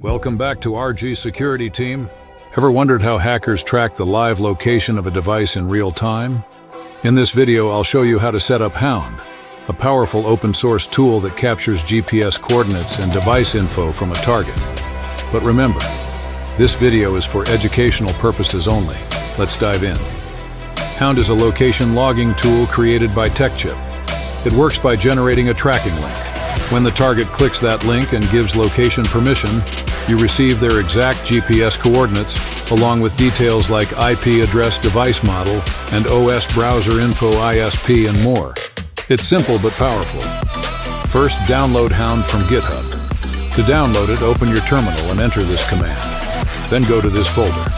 Welcome back to RG Security Team. Ever wondered how hackers track the live location of a device in real time? In this video, I'll show you how to set up Hound, a powerful open source tool that captures GPS coordinates and device info from a target. But remember, this video is for educational purposes only. Let's dive in. Hound is a location logging tool created by TechChip. It works by generating a tracking link. When the target clicks that link and gives location permission, you receive their exact GPS coordinates, along with details like IP address device model and OS browser info ISP and more. It's simple but powerful. First, download Hound from GitHub. To download it, open your terminal and enter this command. Then go to this folder.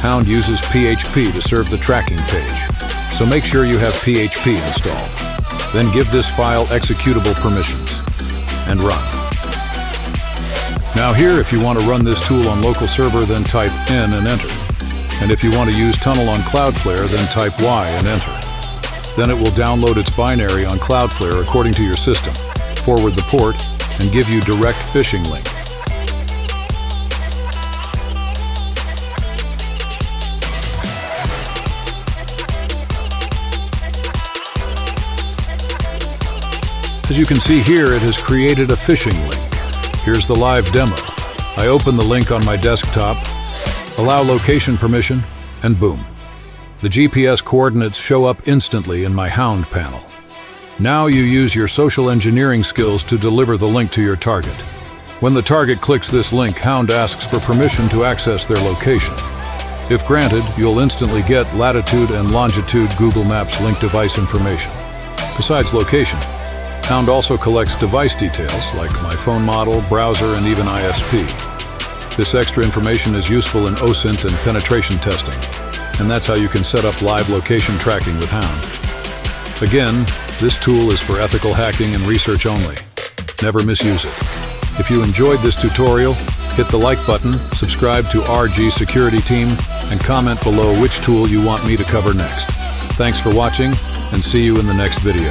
Hound uses PHP to serve the tracking page, so make sure you have PHP installed. Then give this file executable permissions and run. Now here, if you want to run this tool on local server, then type N and enter. And if you want to use Tunnel on Cloudflare, then type Y and enter. Then it will download its binary on Cloudflare according to your system, forward the port, and give you direct phishing link. As you can see here, it has created a phishing link. Here's the live demo. I open the link on my desktop, allow location permission, and boom. The GPS coordinates show up instantly in my Hound panel. Now you use your social engineering skills to deliver the link to your target. When the target clicks this link, Hound asks for permission to access their location. If granted, you'll instantly get latitude and longitude Google Maps link device information. Besides location, Hound also collects device details like my phone model, browser, and even ISP. This extra information is useful in OSINT and penetration testing, and that's how you can set up live location tracking with Hound. Again, this tool is for ethical hacking and research only. Never misuse it. If you enjoyed this tutorial, hit the like button, subscribe to RG Security Team, and comment below which tool you want me to cover next. Thanks for watching, and see you in the next video.